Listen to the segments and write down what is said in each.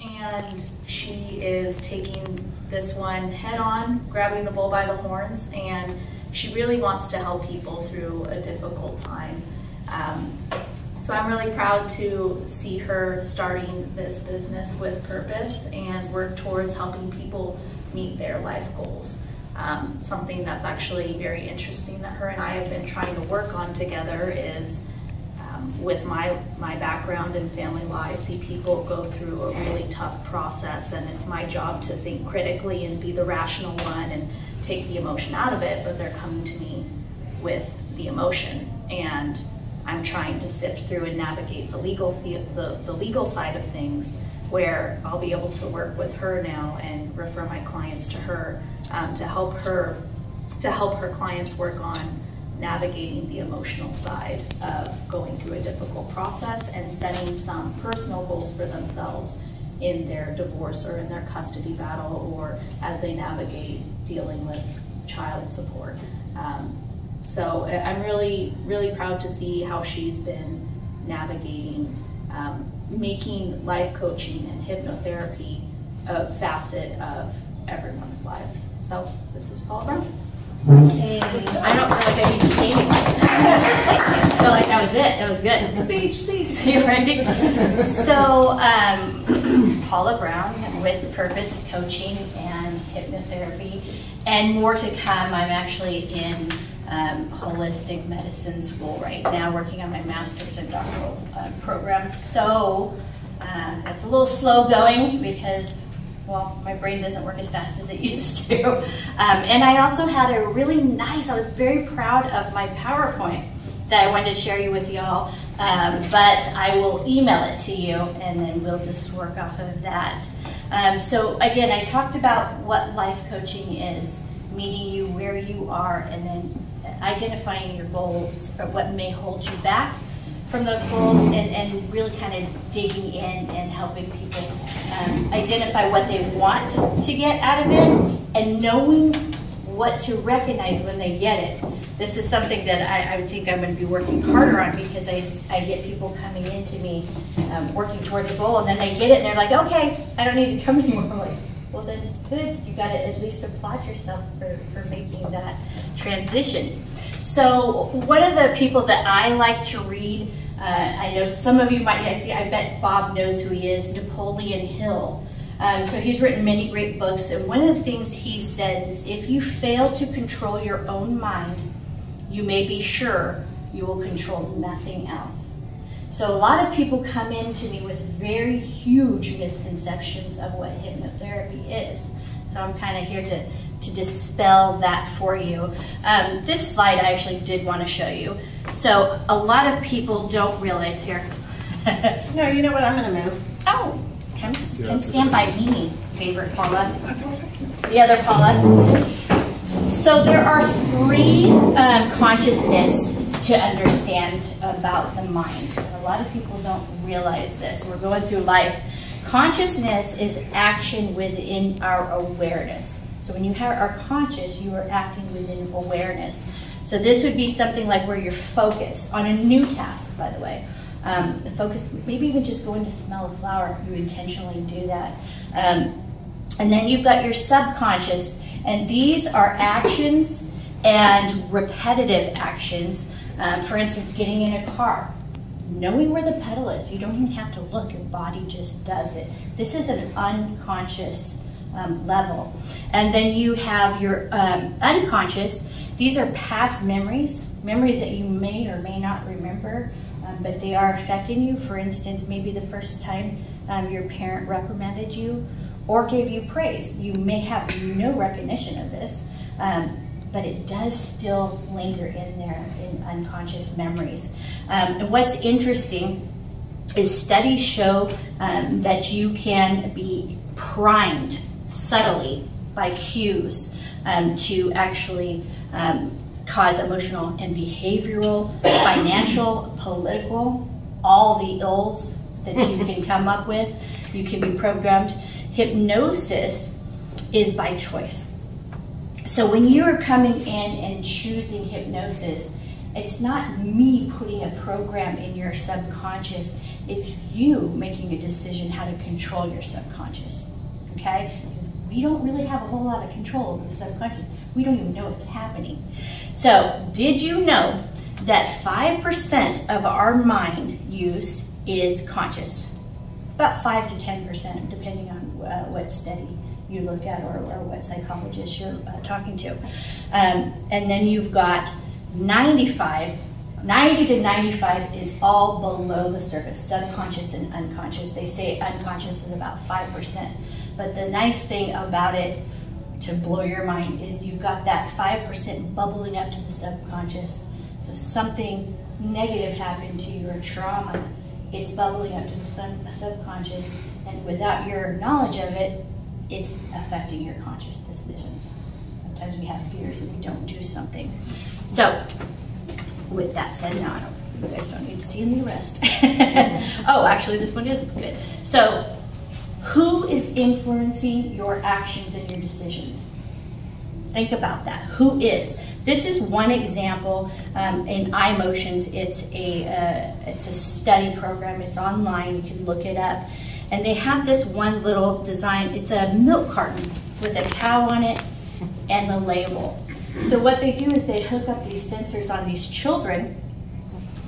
and she is taking this one head on, grabbing the bull by the horns, and she really wants to help people through a difficult time. Um, so I'm really proud to see her starting this business with purpose and work towards helping people meet their life goals. Um, something that's actually very interesting that her and I have been trying to work on together is with my, my background in family law, I see people go through a really tough process and it's my job to think critically and be the rational one and take the emotion out of it, but they're coming to me with the emotion. And I'm trying to sift through and navigate the legal, the, the legal side of things where I'll be able to work with her now and refer my clients to her um, to help her to help her clients work on navigating the emotional side of going through a difficult process and setting some personal goals for themselves in their divorce or in their custody battle or as they navigate dealing with child support. Um, so I'm really, really proud to see how she's been navigating um, making life coaching and hypnotherapy a facet of everyone's lives. So this is Paula Brown. I don't feel like I need to say anything. I feel like that was it. That was good. Speech, speech. You ready? So, um, Paula Brown with Purpose Coaching and Hypnotherapy, and more to come. I'm actually in um, holistic medicine school right now, working on my master's and doctoral uh, programs. So, uh, it's a little slow going because well, my brain doesn't work as fast as it used to. Um, and I also had a really nice, I was very proud of my PowerPoint that I wanted to share you with y'all. Um, but I will email it to you and then we'll just work off of that. Um, so again, I talked about what life coaching is, meeting you where you are and then identifying your goals or what may hold you back from those goals and, and really kind of digging in and helping people um, identify what they want to get out of it and knowing what to recognize when they get it. This is something that I, I think I'm going to be working harder on because I, I get people coming into me um, working towards a goal and then they get it and they're like, okay, I don't need to come anymore. I'm like, well then good, you got to at least applaud yourself for, for making that transition. So one of the people that I like to read, uh, I know some of you might, I, I, bet Bob knows who he is, Napoleon Hill. Um, so he's written many great books, and one of the things he says is if you fail to control your own mind, you may be sure you will control nothing else. So a lot of people come in to me with very huge misconceptions of what hypnotherapy is. So I'm kind of here to to dispel that for you. Um, this slide I actually did want to show you. So a lot of people don't realize here. no, you know what? I'm going to move. Oh, come, come stand by me, favorite Paula. The other Paula. So there are three um, consciousness to understand about the mind. A lot of people don't realize this. We're going through life. Consciousness is action within our awareness. So when you are conscious, you are acting within awareness. So this would be something like where you're focused on a new task, by the way. Um, the focus, maybe even just going to smell a flower, you intentionally do that. Um, and then you've got your subconscious, and these are actions and repetitive actions. Um, for instance, getting in a car, knowing where the pedal is. You don't even have to look, your body just does it. This is an unconscious um, level. And then you have your um, unconscious. These are past memories, memories that you may or may not remember, um, but they are affecting you. For instance, maybe the first time um, your parent reprimanded you or gave you praise. You may have no recognition of this, um, but it does still linger in there in unconscious memories. Um, and what's interesting is studies show that you can be primed subtly by cues um, to actually um, cause emotional and behavioral, financial, political, all the ills that you can come up with. You can be programmed. Hypnosis is by choice. So when you're coming in and choosing hypnosis, It's not me putting a program in your subconscious, it's you making a decision how to control your subconscious. Okay? Because we don't really have a whole lot of control over the subconscious. We don't even know it's happening. So, did you know that 5% of our mind use is conscious? About 5 to 10%, depending on uh, what study you look at or, or what psychologist you're uh, talking to. Um, and then you've got 95, 90 to 95 is all below the surface, subconscious and unconscious. They say unconscious is about 5%. But the nice thing about it, to blow your mind, is you've got that 5% bubbling up to the subconscious. So something negative happened to you or trauma, it's bubbling up to the sub subconscious, and without your knowledge of it, it's affecting your conscious decisions. Sometimes we have fears and we don't do something. So, with that said, don't, you guys don't need to see any rest. oh, actually, this one is good. So, who is influencing your actions and your decisions? Think about that. Who is? This is one example um, in iMotions. It's a uh, it's a study program. It's online. You can look it up. And they have this one little design. It's a milk carton with a cow on it and the label. So what they do is they hook up these sensors on these children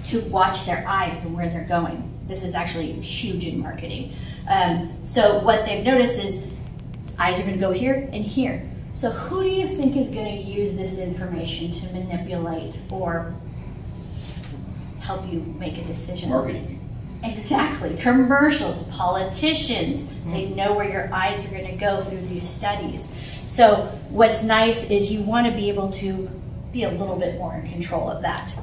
to watch their eyes and where they're going. This is actually huge in marketing. Um, so what they've noticed is eyes are going to go here and here. So who do you think is going to use this information to manipulate or help you make a decision? Marketing. Exactly. Commercials, politicians, they know where your eyes are going to go through these studies. So what's nice is you want to be able to be a little bit more in control of that.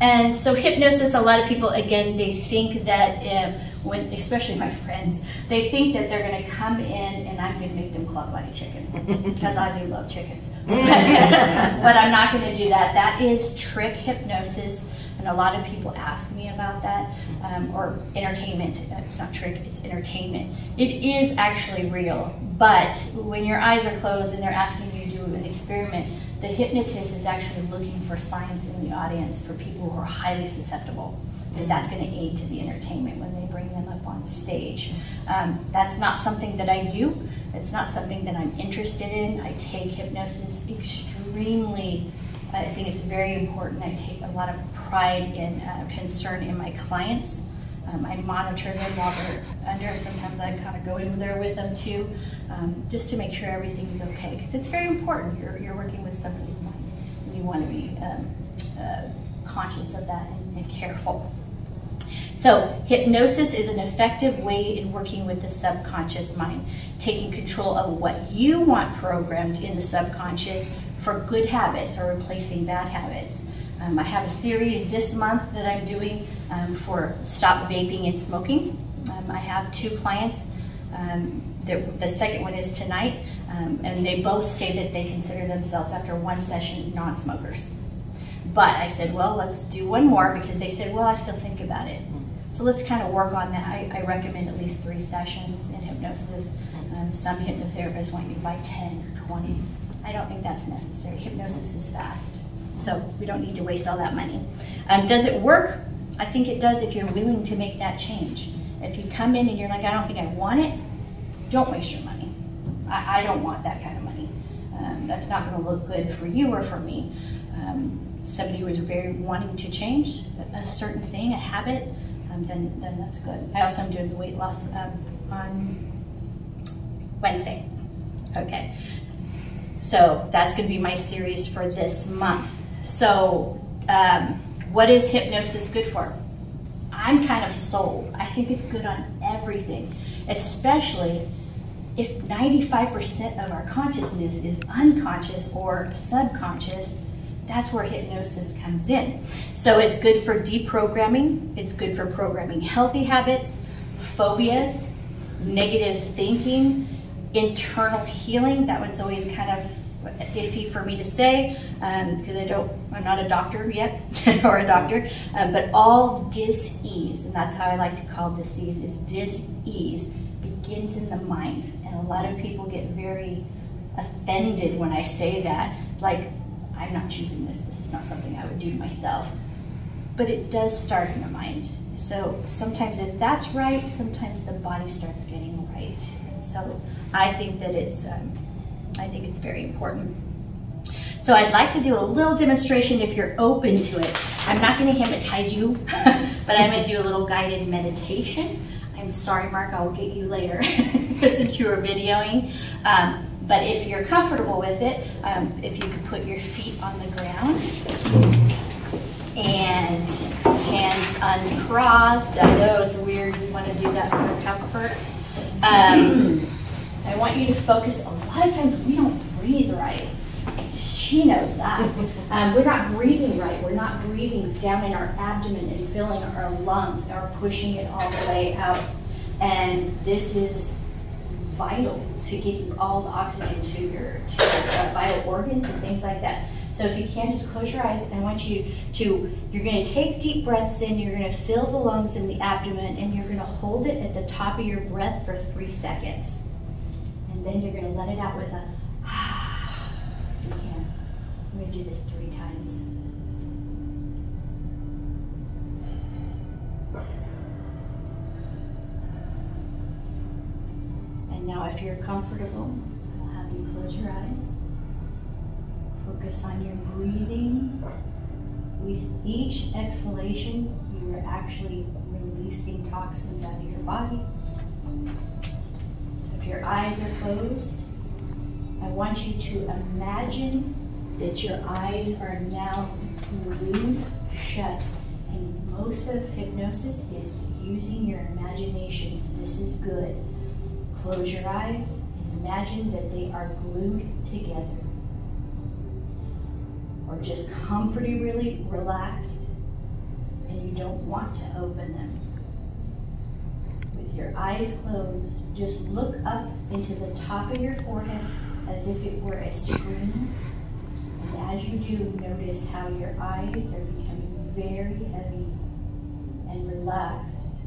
And so hypnosis, a lot of people, again, they think that um, when, especially my friends, they think that they're going to come in and I'm going to make them cluck like a chicken because I do love chickens. but I'm not going to do that. That is trick hypnosis. And a lot of people ask me about that, um, or entertainment. It's not trick, it's entertainment. It is actually real, but when your eyes are closed and they're asking you to do an experiment, the hypnotist is actually looking for signs in the audience for people who are highly susceptible, because that's going to aid to the entertainment when they bring them up on stage. Um, that's not something that I do. It's not something that I'm interested in. I take hypnosis extremely I think it's very important. I take a lot of pride and uh, concern in my clients. Um, I monitor them while they're under. Sometimes I kind of go in there with them too, um, just to make sure everything's okay. Because it's very important. You're, you're working with somebody's mind. And you want to be um, uh, conscious of that and, and careful. So, hypnosis is an effective way in working with the subconscious mind, taking control of what you want programmed in the subconscious for good habits or replacing bad habits. Um, I have a series this month that I'm doing um, for stop vaping and smoking. Um, I have two clients. Um, the second one is tonight, um, and they both say that they consider themselves, after one session, non smokers. But I said, well, let's do one more because they said, well, I still think about it. So let's kind of work on that. I, I recommend at least three sessions in hypnosis. Um, some hypnotherapists want you by 10 or 20. I don't think that's necessary. Hypnosis is fast. So we don't need to waste all that money. Um, does it work? I think it does if you're willing to make that change. If you come in and you're like, I don't think I want it, don't waste your money. I, I don't want that kind of money. Um, that's not going to look good for you or for me. Um, somebody who is very wanting to change a certain thing, a habit, um, then, then that's good. I also am doing the weight loss um, on Wednesday. Okay. So that's going to be my series for this month. So, um, what is hypnosis good for? I'm kind of sold. I think it's good on everything, especially if 95% of our consciousness is unconscious or subconscious. That's where hypnosis comes in. So, it's good for deprogramming, it's good for programming healthy habits, phobias, negative thinking internal healing. That one's always kind of iffy for me to say because um, I don't, I'm not a doctor yet or a doctor, um, but all dis-ease, and that's how I like to call disease, is dis-ease begins in the mind. And a lot of people get very offended when I say that. Like, I'm not choosing this. This is not something I would do to myself. But it does start in the mind. So sometimes if that's right, sometimes the body starts getting right. So I think that it's, um, I think it's very important. So I'd like to do a little demonstration if you're open to it. I'm not gonna hypnotize you, but I'm gonna do a little guided meditation. I'm sorry, Mark, I will get you later since you were videoing. Um, but if you're comfortable with it, um, if you could put your feet on the ground and hands uncrossed. I know it's weird, you want to do that for comfort. Um, I want you to focus, a lot of times we don't breathe right. She knows that. Um, we're not breathing right. We're not breathing down in our abdomen and filling our lungs or pushing it all the way out. And this is vital to getting all the oxygen to your, to your uh, vital organs and things like that. So if you can, just close your eyes. And I want you to, you're going to take deep breaths in. You're going to fill the lungs and the abdomen, and you're going to hold it at the top of your breath for three seconds. And then you're going to let it out with a, if you can. I'm to do this three times. And now if you're comfortable, I'll have you close your eyes. Focus on your breathing. With each exhalation, you are actually releasing toxins out of your body. Your eyes are closed, I want you to imagine that your eyes are now glued shut. And most of hypnosis is using your imagination, so this is good. Close your eyes and imagine that they are glued together. Or just comfortably really relaxed and you don't want to open them. Your eyes closed, just look up into the top of your forehead as if it were a screen. And as you do, notice how your eyes are becoming very heavy and relaxed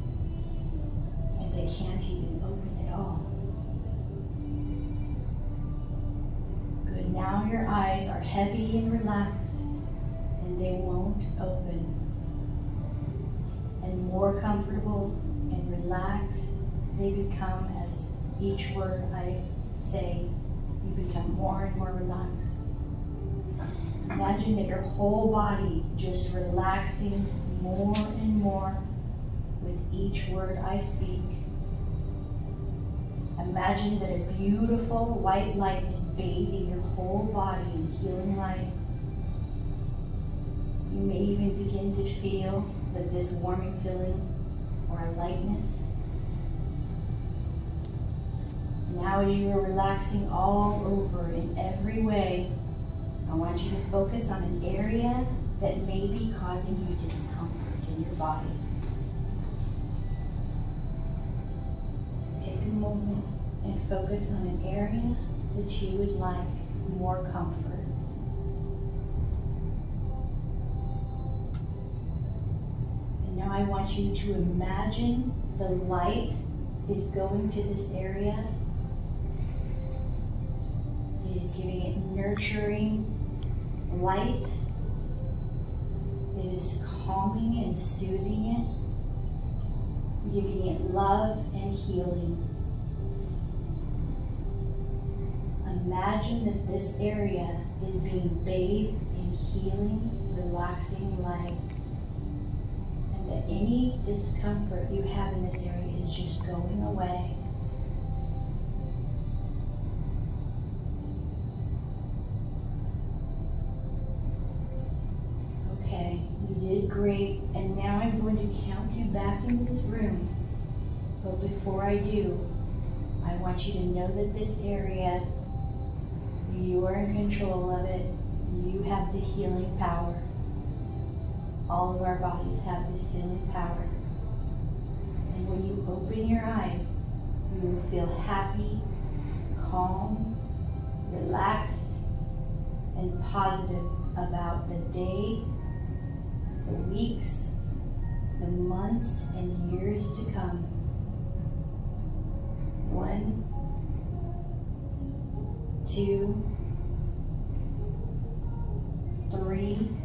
and they can't even open at all. Good, now your eyes are heavy and relaxed and they won't open. And more comfortable and relaxed they become as each word I say, you become more and more relaxed. Imagine that your whole body just relaxing more and more with each word I speak. Imagine that a beautiful white light is bathing your whole body in healing light. You may even begin to feel that this warming feeling or a lightness. Now as you are relaxing all over in every way, I want you to focus on an area that may be causing you discomfort in your body. Take a moment and focus on an area that you would like more comfort. I want you to imagine the light is going to this area. It is giving it nurturing light. It is calming and soothing it, giving it love and healing. Imagine that this area is being bathed in healing, relaxing light. That any discomfort you have in this area is just going away. Okay, you did great. And now I'm going to count you back into this room. But before I do, I want you to know that this area you are in control of it. You have the healing power. All of our bodies have this healing power. And when you open your eyes, you will feel happy, calm, relaxed, and positive about the day, the weeks, the months, and years to come. One, two, three,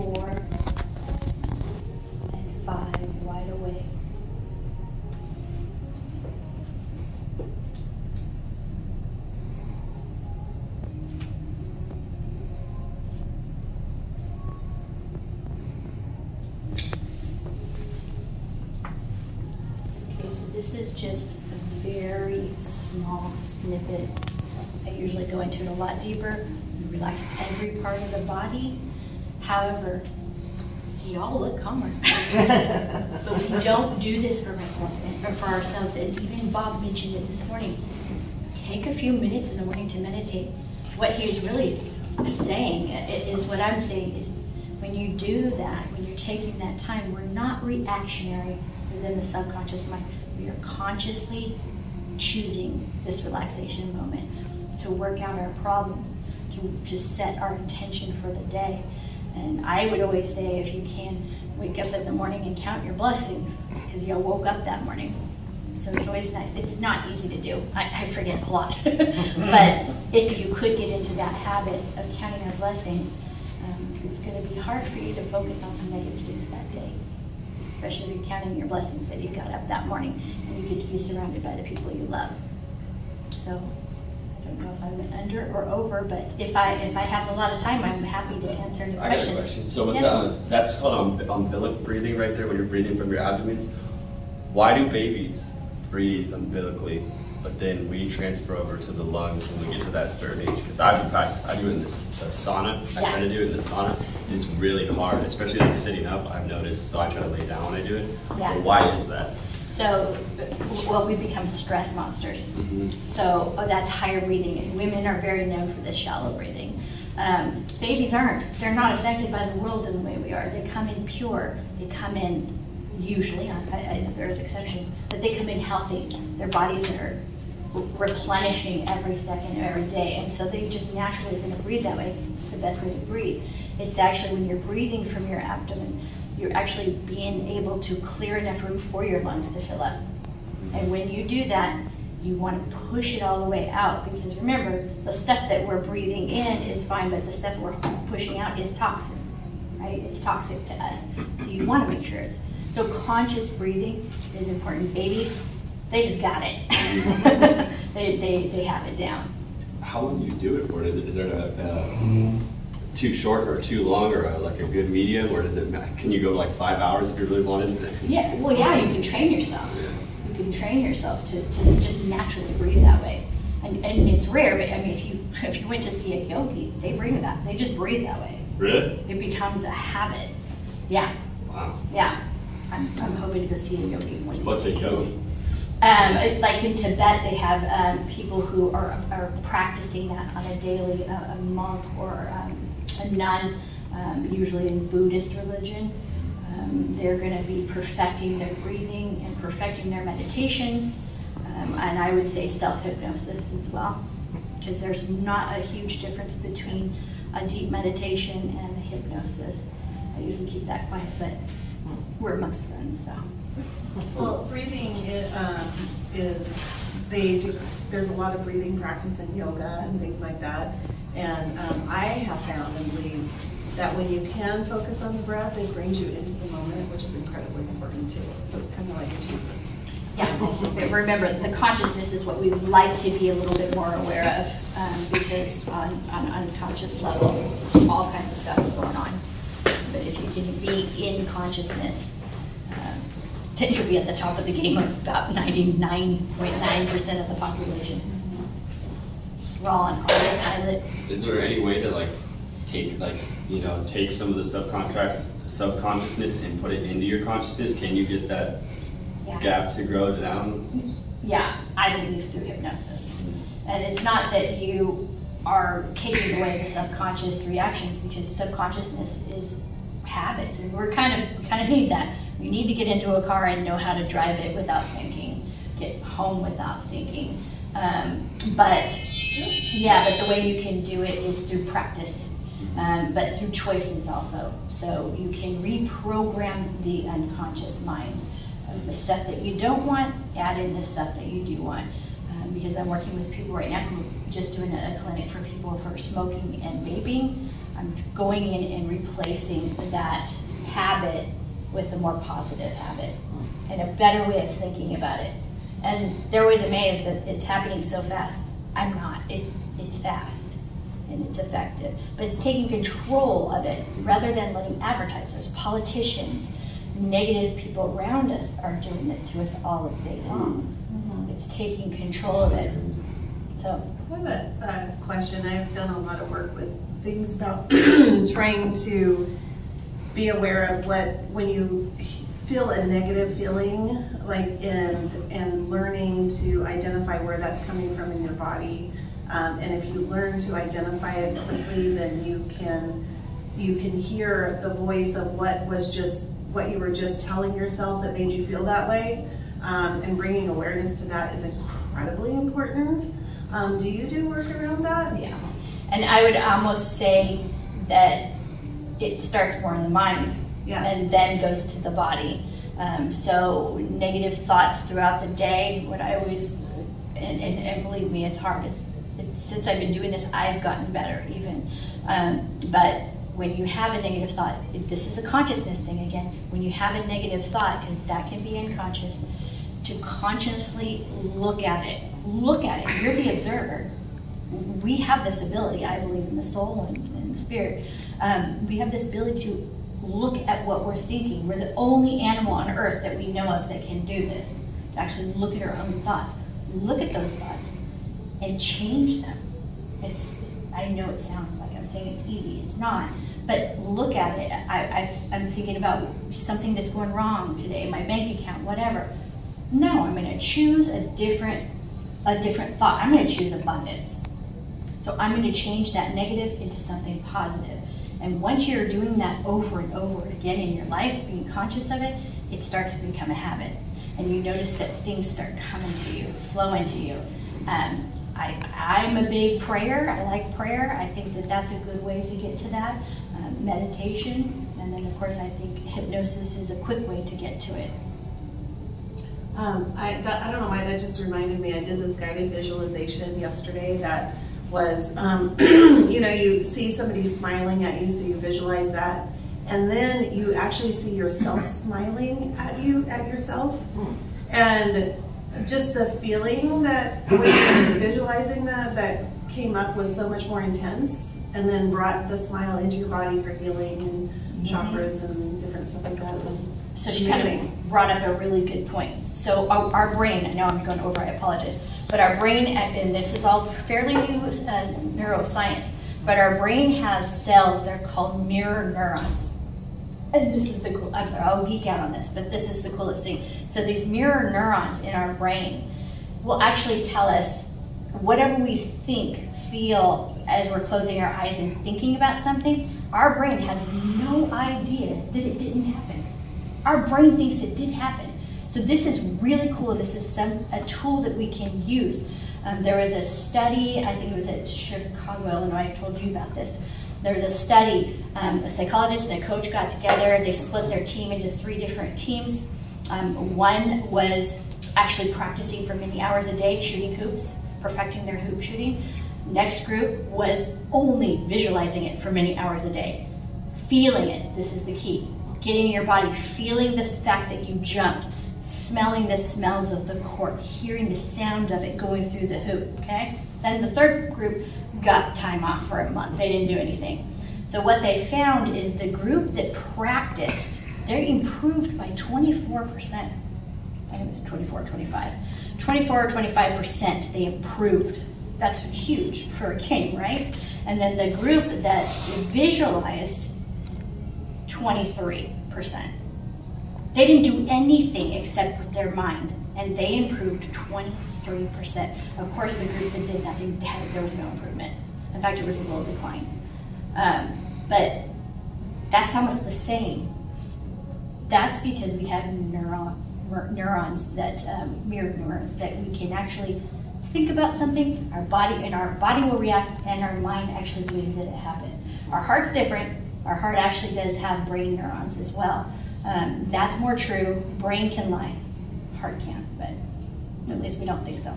four, and five, wide awake. Okay, so this is just a very small snippet. I usually go into it a lot deeper, and relax every part of the body. However, y'all look calmer. but we don't do this for myself and for ourselves. And even Bob mentioned it this morning. Take a few minutes in the morning to meditate. What he's really saying is what I'm saying is when you do that, when you're taking that time, we're not reactionary within the subconscious mind. We are consciously choosing this relaxation moment to work out our problems, to, to set our intention for the day. And I would always say if you can, wake up in the morning and count your blessings because you woke up that morning. So it's always nice. It's not easy to do. I, I forget a lot. but if you could get into that habit of counting your blessings, um, it's going to be hard for you to focus on some negative things that day. Especially if you're counting your blessings that you got up that morning and you get to be surrounded by the people you love. So don't know if I went under or over, but if I if I have a lot of time, I'm happy to answer any I got questions. a question. So with Yes. the, that's called um, umbilic breathing right there when you're breathing from your abdomen. Why do babies breathe umbilically, but then we transfer over to the lungs when we get to that certain age? Because I've been practicing. I do it in this the sauna. I try to do it in the sauna, and it's really hard, especially like sitting up. I've noticed, so I try to lay down when I do it. Yeah. But why is that? So, well, we become stress monsters. So oh, that's higher breathing, and women are very known for this shallow breathing. Um, babies aren't. They're not affected by the world in the way we are. They come in pure. They come in usually. I, I, there's exceptions, but they come in healthy. Their bodies are replenishing every second of every day, and so they just naturally are going to breathe that way. It's the best way to breathe. It's actually when you're breathing from your abdomen, you're actually being able to clear enough room for your lungs to fill up. And when you do that, you want to push it all the way out because remember, the stuff that we're breathing in is fine, but the stuff we're pushing out is toxin, right? It's toxic to us. So you want to make sure it's so conscious breathing is important. Babies, they just got it. they, they, they have it down. How long do you do it for? Is it is there a, a too short or too long or a, like a good medium, or does it can you go like five hours if you really wanted? Yeah, well, yeah, you can train yourself. You can train yourself to, to just naturally breathe that way. And, and it's rare, but I mean, if you if you went to see a yogi, they bring that. They just breathe that way. Really? It becomes a habit. Yeah, Wow. yeah. I'm, I'm hoping to go see a yogi one day. What's a yogi? Um, like in Tibet, they have um, people who are, are practicing that on a daily, a, a monk or um, a nun, um, usually in Buddhist religion. Um, they're going to be perfecting their breathing and perfecting their meditations, um, and I would say self hypnosis as well, because there's not a huge difference between a deep meditation and a hypnosis. I usually keep that quiet, but we're amongst friends, so. Well, breathing um, is, they do, there's a lot of breathing practice in yoga and things like that. And um, I have found and believe that when you can focus on the breath, it brings you into the moment, which is incredibly important too. So it's kind of like a two. Yeah, remember, the consciousness is what we would like to be a little bit more aware of, um, because on, an unconscious level, all kinds of stuff is going on. But if you can be in consciousness, um, then you'll be at the top of the game of about ninety-nine point nine percent of the population. We're all on autopilot. Is there any way to like take like you know take some of the subcontract subconsciousness and put it into your consciousness? Can you get that Yeah. gap to grow down? Yeah, I believe through hypnosis. And it's not that you are taking away the subconscious reactions because subconsciousness is habits and we're kind of kind of need that. We need to get into a car and know how to drive it without thinking, get home without thinking. Um, but yeah, but the way you can do it is through practice, um, but through choices also. So you can reprogram the unconscious mind the stuff that you don't want, add in the stuff that you do want. Um, because I'm working with people right now who are just doing a, a clinic for people for smoking and vaping. I'm going in and replacing that habit with a more positive habit and a better way of thinking about it. And they're always amazed that it's happening so fast. I'm not. It, it's fast and it's effective. But it's taking control of it rather than letting advertisers, politicians, negative people around us are doing it to us all day long. Mhm. It's taking control of it. So, I have a, a question. I've done a lot of work with things about trying to be aware of what, when you feel a negative feeling, like, and, and learning to identify where that's coming from in your body. Um, and if you learn to identify it quickly, then you can, you can hear the voice of what was just, what you were just telling yourself that made you feel that way. Um, and bringing awareness to that is incredibly important. Um, do you do work around that? yeah. And I would almost say that it starts more in the mind Yes. and then goes to the body. Um, so negative thoughts throughout the day, what I always, and, and, and believe me, it's hard. It's, it's, since I've been doing this, I've gotten better even. Um, but when you have a negative thought, this is a consciousness thing again. When you have a negative thought, because that can be unconscious, to consciously look at it. Look at it. You're the observer. We have this ability, I believe, in the soul and, and the spirit. Um, we have this ability to look at what we're thinking. We're the only animal on earth that we know of that can do this, to actually look at our own thoughts. Look at those thoughts and change them. It's, I know it sounds like I'm saying it's easy, it's not. But look at it. I, I'm thinking about something that's going wrong today, my bank account, whatever. No, I'm going to choose a different, a different thought. I'm going to choose abundance. So I'm going to change that negative into something positive. And once you're doing that over and over again in your life, being conscious of it, it starts to become a habit. And you notice that things start coming to you, flowing to you. Um, I, I'm a big prayer. I like prayer. I think that that's a good way to get to that. Um, meditation. And then, of course, I think hypnosis is a quick way to get to it. Um, I, that, I don't know why that just reminded me. I did this guided visualization yesterday that was, um, you know, you see somebody smiling at you, so you visualize that, and then you actually see yourself smiling at you, at yourself, and just the feeling that when visualizing that, that came up was so much more intense, and then brought the smile into your body for healing and chakras and different stuff like that. It was So she kind of brought up a really good point. So our, our brain, I know I'm going over, I apologize, but our brain, and this is all fairly new uh, neuroscience, but our brain has cells, they're called mirror neurons. And this is the cool, I'm sorry, I'll geek out on this, but this is the coolest thing. So these mirror neurons in our brain will actually tell us whatever we think, feel as we're closing our eyes and thinking about something, our brain has no idea that it didn't happen. Our brain thinks it did happen. So this is really cool. This is some a tool that we can use. Um, there was a study, I think it was at Chicago, Illinois, I told you about this. There was a study, um, a psychologist and a coach got together. They split their team into three different teams. Um, one was actually practicing for many hours a day shooting hoops, perfecting their hoop shooting. Next group was only visualizing it for many hours a day, feeling it. This is the key. Getting your body, feeling this fact that you jumped, smelling the smells of the court, hearing the sound of it going through the hoop, okay? Then the third group got time off for a month. They didn't do anything. So what they found is the group that practiced, they improved by 24%. I think it was 24, 25. 24 or 25% they improved. That's huge for a king, right? And then the group that visualized, 23%. They didn't do anything except with their mind, and they improved 23%. Of course, the group that did nothing, there was no improvement. In fact, it was a little decline. Um, but that's almost the same. That's because we have neuron, neurons that um, mirror neurons that we can actually think about something, our body and our body will react, and our mind actually believes that it happened. Our heart's different. Our heart actually does have brain neurons as well. Um, that's more true. Brain can lie, heart can't, but at least we don't think so.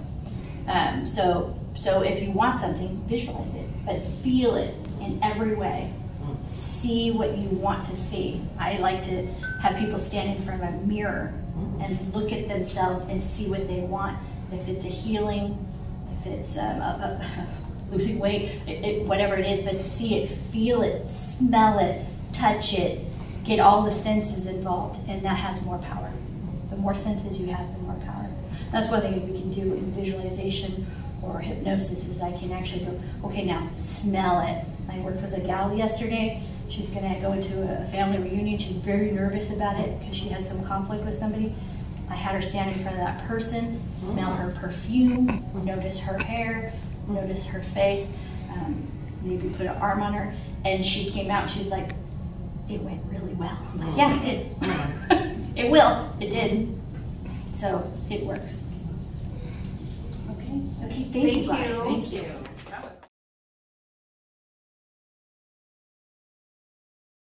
Um, so, so if you want something, visualize it, but feel it in every way. See what you want to see. I like to have people stand in front of a mirror and look at themselves and see what they want. If it's a healing, if it's um, a, a losing weight, it, it, whatever it is, but see it, feel it, smell it, touch it, get all the senses involved, and that has more power. The more senses you have, the more power. That's one thing we can do in visualization or hypnosis is I can actually go, okay, now smell it. I worked with a gal yesterday. She's gonna go into a family reunion. She's very nervous about it because she has some conflict with somebody. I had her stand in front of that person, smell her perfume, notice her hair, notice her face, um, maybe put an arm on her, and she came out. She's like, "It went really well." Like, "Yeah, it did. it will. It did. So it works." Okay. Okay, thank, you guys. Thank you.